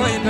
playing